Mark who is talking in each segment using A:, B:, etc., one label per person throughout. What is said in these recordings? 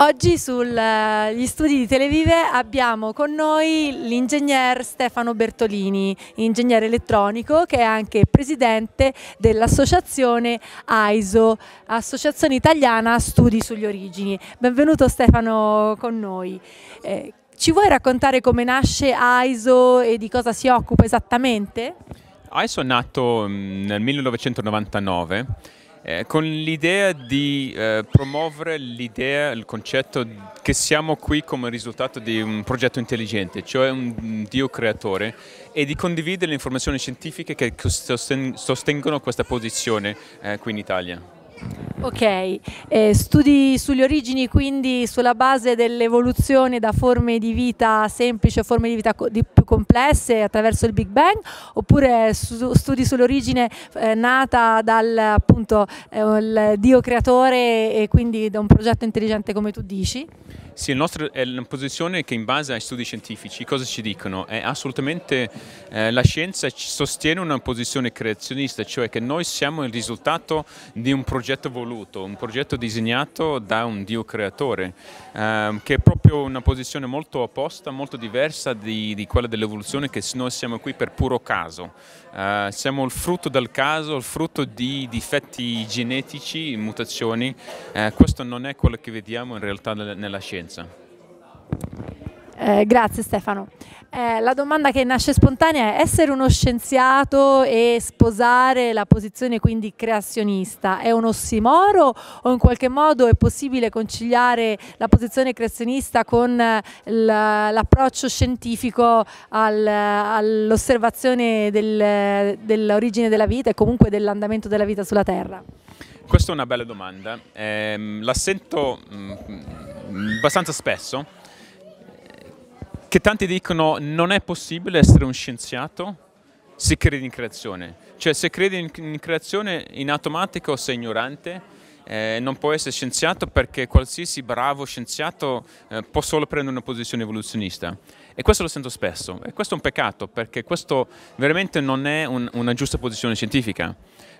A: Oggi sugli studi di Televive abbiamo con noi l'ingegner Stefano Bertolini, ingegnere elettronico che è anche presidente dell'associazione AISO, Associazione Italiana Studi sugli Origini. Benvenuto Stefano con noi. Eh, ci vuoi raccontare come nasce AISO e di cosa si occupa esattamente?
B: AISO è nato mm, nel 1999 eh, con l'idea di eh, promuovere l'idea, il concetto che siamo qui come risultato di un progetto intelligente, cioè un Dio creatore, e di condividere le informazioni scientifiche che sostengono questa posizione eh, qui in Italia.
A: Ok, eh, studi sulle origini quindi sulla base dell'evoluzione da forme di vita semplici a forme di vita co di più complesse attraverso il Big Bang oppure su studi sull'origine eh, nata dal appunto eh, dio creatore e quindi da un progetto intelligente come tu dici?
B: Sì, la nostra è una posizione che in base ai studi scientifici cosa ci dicono? È assolutamente eh, la scienza sostiene una posizione creazionista, cioè che noi siamo il risultato di un progetto voluto, un progetto disegnato da un Dio creatore, eh, che è proprio una posizione molto opposta, molto diversa di, di quella dell'evoluzione che noi siamo qui per puro caso. Uh, siamo il frutto del caso, il frutto di difetti genetici, mutazioni. Uh, questo non è quello che vediamo in realtà nella scienza.
A: Eh, grazie Stefano. Eh, la domanda che nasce spontanea è essere uno scienziato e sposare la posizione quindi creazionista è un ossimoro o in qualche modo è possibile conciliare la posizione creazionista con eh, l'approccio scientifico al, all'osservazione del, dell'origine della vita e comunque dell'andamento della vita sulla Terra?
B: Questa è una bella domanda, eh, la sento mm, abbastanza spesso che tanti dicono non è possibile essere un scienziato se credi in creazione. Cioè se credi in, creazione in automatico sei ignorante, eh, non può essere scienziato perché qualsiasi bravo scienziato eh, può solo prendere una posizione evoluzionista. E questo lo sento spesso, e questo è un peccato perché questo veramente non è un, una giusta posizione scientifica.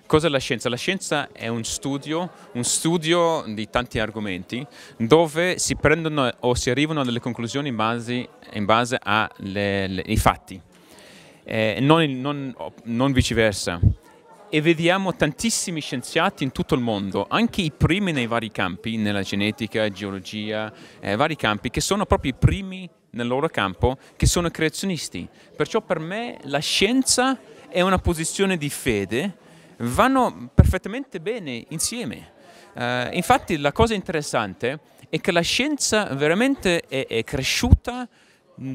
B: Cos'è la scienza? La scienza è un studio, un studio di tanti argomenti dove si prendono o si arrivano a delle conclusioni in base, in base ai fatti, eh, non, non, non viceversa e vediamo tantissimi scienziati in tutto il mondo, anche i primi nei vari campi, nella genetica, geologia, eh, vari campi, che sono proprio i primi nel loro campo, che sono creazionisti. Perciò per me la scienza è una posizione di fede vanno perfettamente bene insieme. Uh, infatti la cosa interessante è che la scienza veramente è, è cresciuta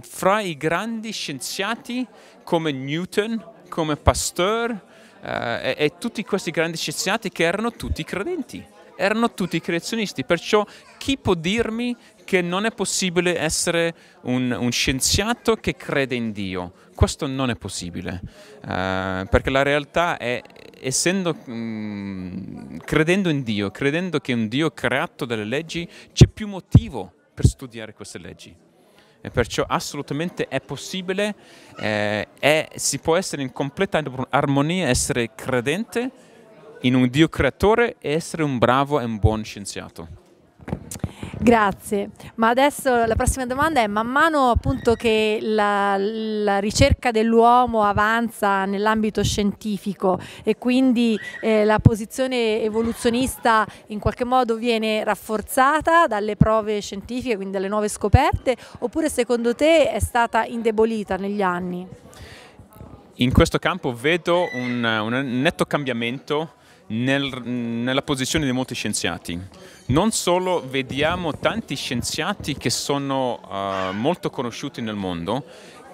B: fra i grandi scienziati come Newton, come Pasteur uh, e, e tutti questi grandi scienziati che erano tutti credenti erano tutti creazionisti, perciò chi può dirmi che non è possibile essere un, un scienziato che crede in Dio? Questo non è possibile, uh, perché la realtà è, essendo, um, credendo in Dio, credendo che un Dio creato delle leggi, c'è più motivo per studiare queste leggi. E perciò assolutamente è possibile, eh, è, si può essere in completa armonia, essere credente in un Dio creatore e essere un bravo e un buon scienziato.
A: Grazie, ma adesso la prossima domanda è man mano appunto che la, la ricerca dell'uomo avanza nell'ambito scientifico e quindi eh, la posizione evoluzionista in qualche modo viene rafforzata dalle prove scientifiche, quindi dalle nuove scoperte, oppure secondo te è stata indebolita negli anni?
B: In questo campo vedo un, un netto cambiamento nel, nella posizione di molti scienziati. Non solo vediamo tanti scienziati che sono uh, molto conosciuti nel mondo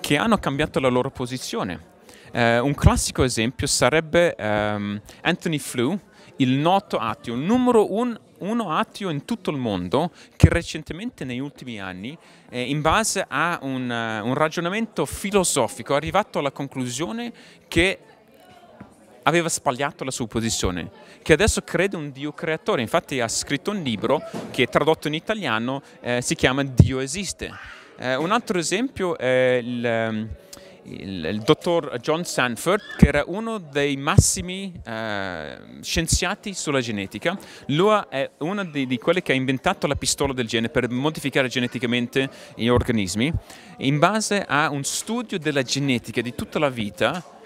B: che hanno cambiato la loro posizione. Uh, un classico esempio sarebbe um, Anthony Flew, il noto ateo, numero un, uno ateo in tutto il mondo che recentemente negli ultimi anni, eh, in base a un, uh, un ragionamento filosofico, è arrivato alla conclusione che aveva sbagliato la sua posizione, che adesso crede un Dio creatore. Infatti ha scritto un libro che tradotto in italiano eh, si chiama Dio esiste. Eh, un altro esempio è il, ehm, il, il, dottor John Sanford, che era uno dei massimi eh, scienziati sulla genetica. Lui è uno di, di, quelli che ha inventato la pistola del gene per modificare geneticamente gli organismi in base a un studio della genetica di tutta la vita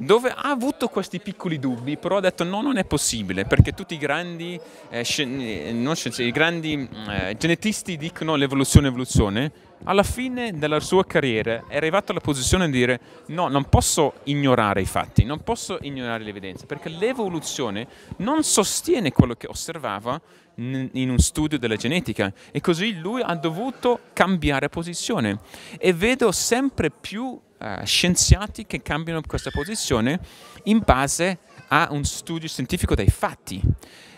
B: dove ha avuto questi piccoli dubbi, però ha detto no, non è possibile, perché tutti i grandi, eh, scien- scienzi, i grandi eh, genetisti dicono l'evoluzione, evoluzione, alla fine della sua carriera è arrivato alla posizione di dire no, non posso ignorare i fatti, non posso ignorare l'evidenza, perché l'evoluzione non sostiene quello che osservava in un studio della genetica. E così lui ha dovuto cambiare posizione. E vedo sempre più uh, scienziati che cambiano questa posizione in base a un studio scientifico dei fatti.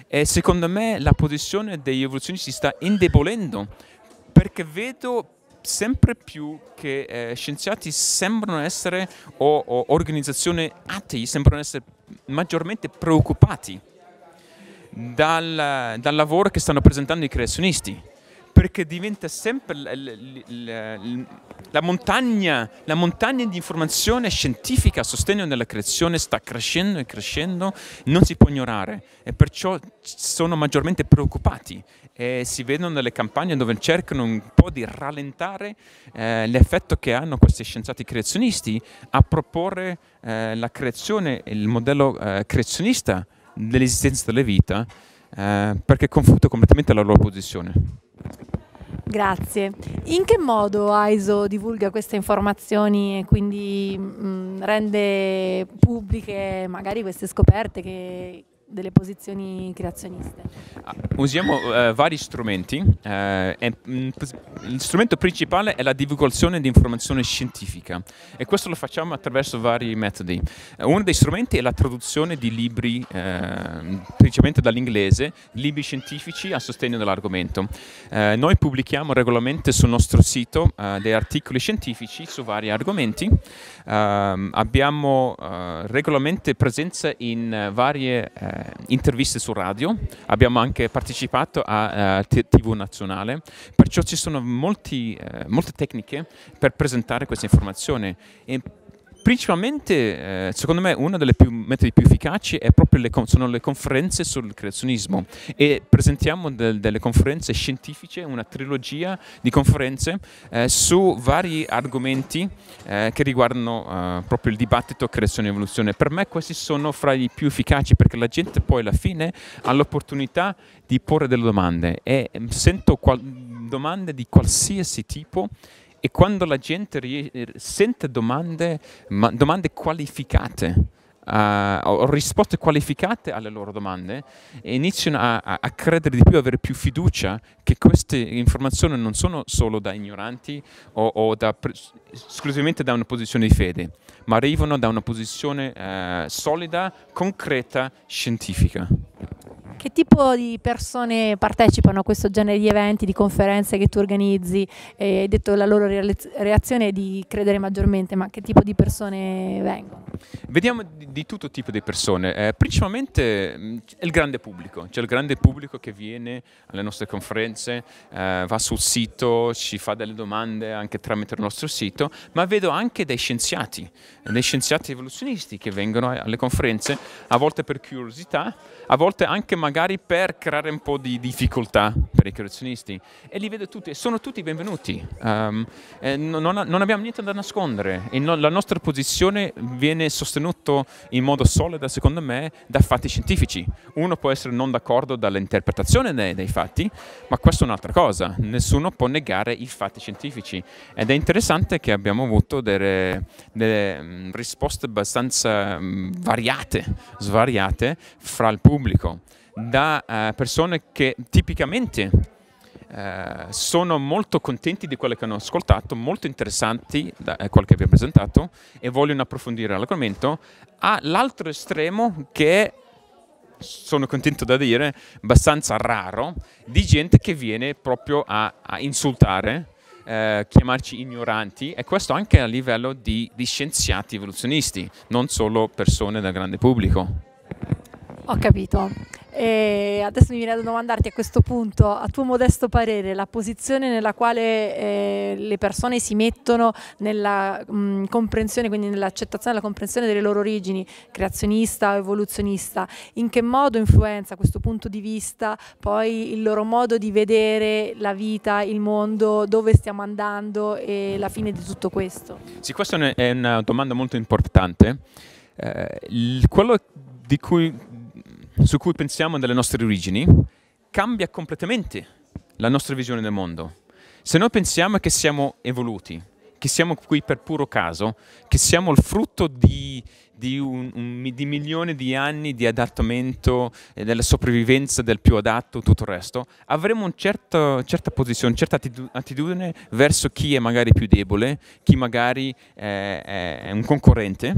B: E secondo me la posizione degli evoluzionisti si sta indebolendo perché vedo sempre più che eh, scienziati sembrano essere, o, o organizzazioni atei sembrano essere maggiormente preoccupati dal, dal lavoro che stanno presentando i creazionisti perché diventa sempre la, la, la, montagna, la montagna di informazione scientifica a sostegno della creazione sta crescendo e crescendo, non si può ignorare e perciò sono maggiormente preoccupati e si vedono nelle campagne dove cercano un po' di rallentare eh, l'effetto che hanno questi scienziati creazionisti a proporre eh, la creazione, il modello eh, creazionista dell'esistenza della vita eh, perché confuta completamente la loro posizione.
A: Grazie. In che modo AISO divulga queste informazioni e quindi mh, mm, rende pubbliche magari queste scoperte che, delle posizioni creazioniste?
B: Ah, usiamo uh, vari strumenti. Uh, e, mh, il strumento principale è la divulgazione di informazione scientifica e questo lo facciamo attraverso vari metodi. Uh, uno dei strumenti è la traduzione di libri, principalmente dall'inglese, libri scientifici a sostegno dell'argomento. noi pubblichiamo regolarmente sul nostro sito dei articoli scientifici su vari argomenti. Ehm, abbiamo regolarmente presenza in varie eh, interviste su radio, abbiamo anche partecipato a uh, TV nazionale, perciò ci sono molti, uh, molte tecniche per presentare questa informazione. E Principalmente, eh, secondo me, uno dei metodi più efficaci le, sono le conferenze sul creazionismo e presentiamo del, delle conferenze scientifiche, una trilogia di conferenze eh, su vari argomenti eh, che riguardano eh, proprio il dibattito creazione e evoluzione. Per me questi sono fra i più efficaci perché la gente poi alla fine ha l'opportunità di porre delle domande e mm, sento domande di qualsiasi tipo e quando la gente sente domande, domande qualificate, uh, o risposte qualificate alle loro domande, iniziano a, a, credere di più, avere più fiducia che queste informazioni non sono solo da ignoranti o, o da, esclusivamente da una posizione di fede, ma arrivano da una posizione uh, solida, concreta, scientifica.
A: Che tipo di persone partecipano a questo genere di eventi, di conferenze che tu organizzi? Eh, hai detto la loro reazione di credere maggiormente, ma che tipo di persone vengono?
B: Vediamo di, di tutto tipo di persone, eh, principalmente mh, mm, il grande pubblico, c'è il grande pubblico che viene alle nostre conferenze, eh, va sul sito, ci fa delle domande anche tramite il nostro sito, ma vedo anche dei scienziati, dei scienziati evoluzionisti che vengono alle conferenze, a volte per curiosità, a volte anche magari per creare un po' di difficoltà per i creazionisti e li vedo tutti, sono tutti benvenuti, um, non, non, abbiamo niente da nascondere. E no, la nostra posizione viene sostenuta in modo solido secondo me da fatti scientifici. Uno può essere non d'accordo dall'interpretazione dei, dei fatti, ma questa è un'altra cosa, nessuno può negare i fatti scientifici. Ed è interessante che abbiamo avuto delle, delle mm, risposte abbastanza mm, variate, svariate fra il pubblico, da uh, persone che tipicamente uh, sono molto contenti di quello che hanno ascoltato, molto interessanti da uh, quello che abbiamo presentato e vogliono approfondire l'argomento, all'altro estremo che sono contento da dire, abbastanza raro, di gente che viene proprio a, a insultare, eh, chiamarci ignoranti e questo anche a livello di, di scienziati evoluzionisti, non solo persone del grande pubblico.
A: Ho capito. E adesso mi viene da domandarti a questo punto, a tuo modesto parere, la posizione nella quale eh, le persone si mettono nella mh, comprensione, quindi nell'accettazione e la comprensione delle loro origini, creazionista o evoluzionista, in che modo influenza questo punto di vista poi il loro modo di vedere la vita, il mondo, dove stiamo andando e la fine di tutto questo?
B: Sì, questa è una domanda molto importante. Eh, il, quello di cui su cui pensiamo delle nostre origini cambia completamente la nostra visione del mondo. Se noi pensiamo che siamo evoluti, che siamo qui per puro caso, che siamo il frutto di, di, un, un, di milioni di anni di adattamento, e della sopravvivenza del più adatto, tutto il resto, avremo una certa, certa posizione, certa attitudine verso chi è magari più debole, chi magari è, è un concorrente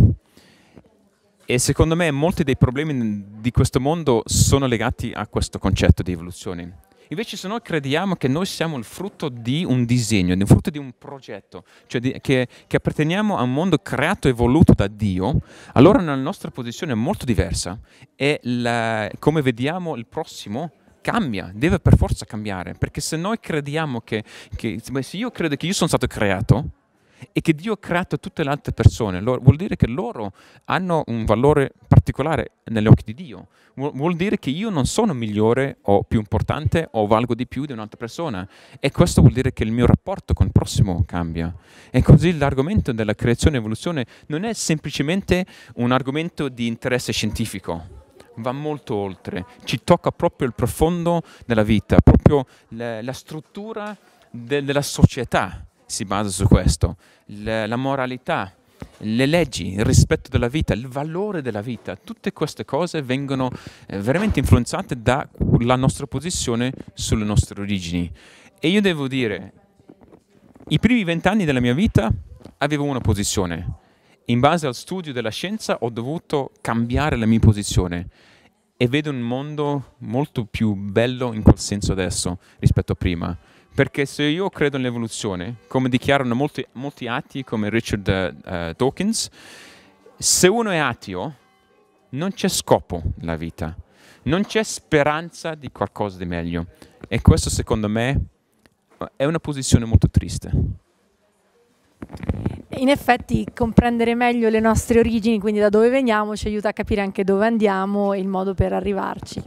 B: e secondo me molti dei problemi di questo mondo sono legati a questo concetto di evoluzione. Invece se noi crediamo che noi siamo il frutto di un disegno, il frutto di un progetto, cioè di, che, che, apparteniamo a un mondo creato e voluto da Dio, allora la nostra posizione è molto diversa e la, come vediamo il prossimo cambia, deve per forza cambiare, perché se noi crediamo che, che se io credo che io sono stato creato, e che Dio ha creato tutte le altre persone, vuol dire che loro hanno un valore particolare negli occhi di Dio. Vuol dire che io non sono migliore o più importante o valgo di più di un'altra persona. E questo vuol dire che il mio rapporto con il prossimo cambia. E così l'argomento della creazione e evoluzione non è semplicemente un argomento di interesse scientifico va molto oltre, ci tocca proprio il profondo della vita, proprio la, la struttura de, della società si basa su questo, la, moralità, le leggi, il rispetto della vita, il valore della vita, tutte queste cose vengono eh, veramente influenzate dalla nostra posizione sulle nostre origini. E io devo dire, i primi vent'anni della mia vita avevo una posizione. In base al studio della scienza ho dovuto cambiare la mia posizione e vedo un mondo molto più bello in quel senso adesso rispetto a prima. Perché se io credo nell'evoluzione, come dichiarano molti, molti atei come Richard uh, Dawkins, se uno è ateo non c'è scopo nella vita, non c'è speranza di qualcosa di meglio. E questo secondo me è una posizione molto triste.
A: In effetti comprendere meglio le nostre origini, quindi da dove veniamo, ci aiuta a capire anche dove andiamo e il modo per arrivarci.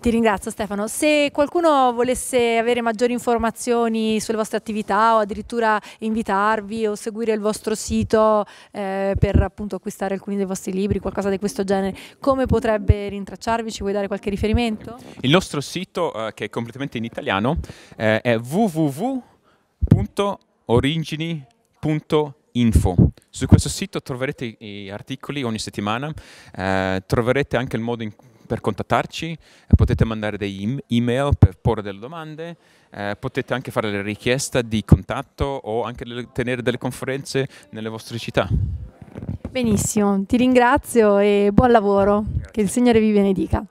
A: Ti ringrazio Stefano. Se qualcuno volesse avere maggiori informazioni sulle vostre attività o addirittura invitarvi o seguire il vostro sito eh, per appunto acquistare alcuni dei vostri libri, qualcosa di questo genere, come potrebbe rintracciarvi? Ci vuoi dare qualche riferimento?
B: Il nostro sito, eh, che è completamente in italiano, eh, è www.origini.info. Su questo sito troverete i articoli ogni settimana, eh, troverete anche il modo in per contattarci, eh, potete mandare dei email per porre delle domande, eh, potete anche fare le richieste di contatto o anche tenere delle conferenze nelle vostre città.
A: Benissimo, ti ringrazio e buon lavoro, Grazie. che il Signore vi benedica.